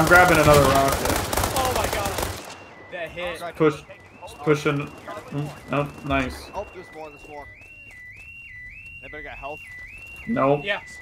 I'm grabbing another rocket. Oh my god. That hit. Push, pushing. Mm, Oh, nice. Oh, there's more, there's more. Anybody got health? No. Yes.